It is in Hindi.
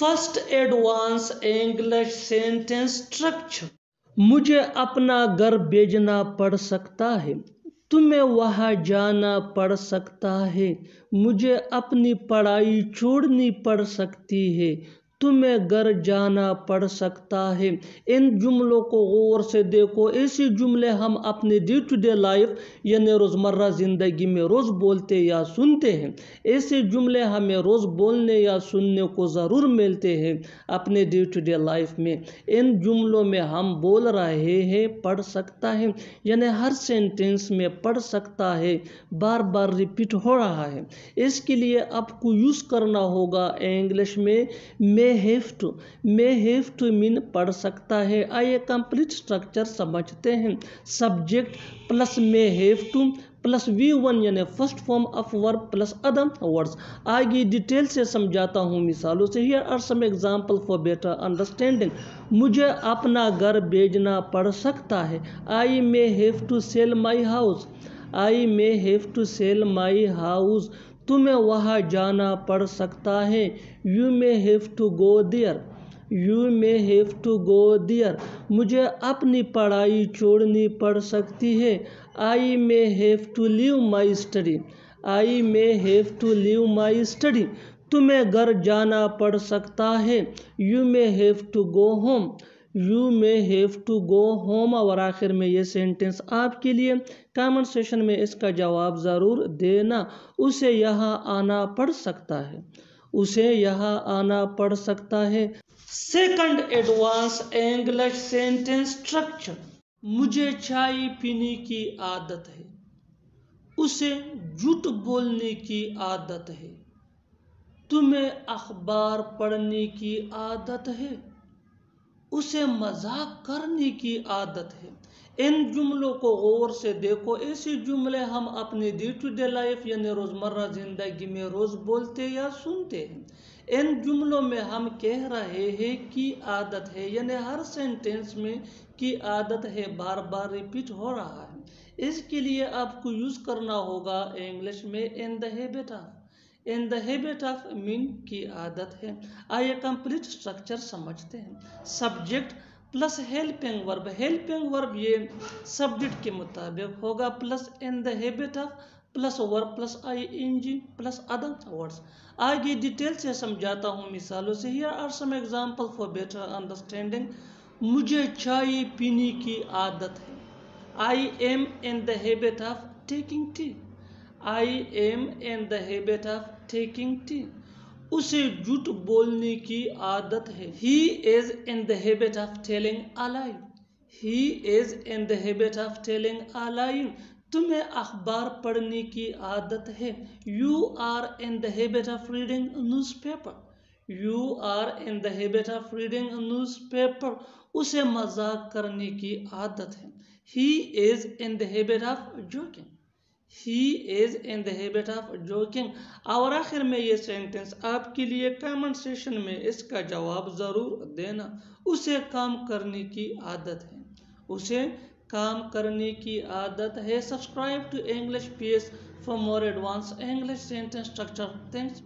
First advance English sentence structure मुझे अपना घर भेजना पड़ सकता है? तुम्हें वहाँ जाना पड़ सकता है। मुझे अपनी पढ़ाई छोड़नी पड़ सकती है। तुम्हें घर जाना पड़ सकता है। इन जुमलों को गौर से देखो। ऐसे जुमले हम अपने डे टू डे लाइफ, यानी रोज़मर्रा ज़िंदगी में रोज़ बोलते या सुनते हैं। ऐसे जुमले हमें रोज़ बोलने या सुनने को ज़रूर मिलते हैं अपने डे टू डे लाइफ में। इन जुमलों में हम बोल रहे हैं, पढ़ सकता है, यानी हर सेंटेंस में पढ़ सकता है। बार बार रिपीट हो रहा है। इसके लिए आपको यूज़ करना होगा इंग्लिश में, may have to may have to mean पढ़ सकता है। आइए कंप्लीट स्ट्रक्चर समझते हैं। Subject plus may have to plus V one यानी first form of verb plus other words आगे डिटेल से समझाता हूँ मिसालों से। Here are some example for better understanding मुझे अपना घर भेजना पड़ सकता है। I may have to sell my house I may have to sell my house तुम्हें वहाँ जाना पड़ सकता है। You may have to go there. You may have to go there. मुझे अपनी पढ़ाई छोड़नी पड़ सकती है। I may have to leave my study. I may have to leave my study. तुम्हें घर जाना पड़ सकता है। You may have to go home. You may have to go home और आखिर में ये सेंटेंस आपके लिए कमेंट सेशन में इसका जवाब ज़रूर देना। उसे यहाँ आना पड़ सकता है। उसे यहाँ आना पड़ सकता है। Second advance English sentence structure मुझे चाय पीने की आदत है। उसे झूठ बोलने की आदत है। तुम्हें अखबार पढ़ने की आदत है। उसे मज़ाक करने की आदत है। इन जुमलों को गौर से देखो। ऐसे जुमले हम अपने डे टू डे लाइफ यानी रोज़मर्रा ज़िंदगी में रोज़ बोलते या सुनते हैं। इन जुमलों में हम कह रहे हैं कि आदत है, यानी हर सेंटेंस में की आदत है बार बार रिपीट हो रहा है। इसके लिए आपको यूज़ करना होगा इंग्लिश में in the of in the habit of mean की आदत है। आइए कंप्लीट स्ट्रक्चर समझते हैं। Subject plus helping verb helping verb ये सब्जेक्ट के मुताबिक होगा। Plus in the habit of plus verb plus I N G plus other words आगे डिटेल से समझाता हूँ मिसालों से। Here are some example for better understanding मुझे चाय पीने की आदत है। I am in the habit of taking tea I am in the habit of taking tea उसे झूठ बोलने की आदत है। He is in the habit of telling a lie he is in the habit of telling a lie तुम्हें अखबार पढ़ने की आदत है। You are in the habit of reading newspaper you are in the habit of reading newspaper उसे मज़ाक करने की आदत है। He is in the habit of joking he is in the habit of joking और आखिर में ये सेंटेंस आपके लिए कमेंट सेशन में इसका जवाब ज़रूर देना। उसे काम करने की आदत है। उसे काम करने की आदत है। Subscribe to English PS for more advance English sentence structure thanks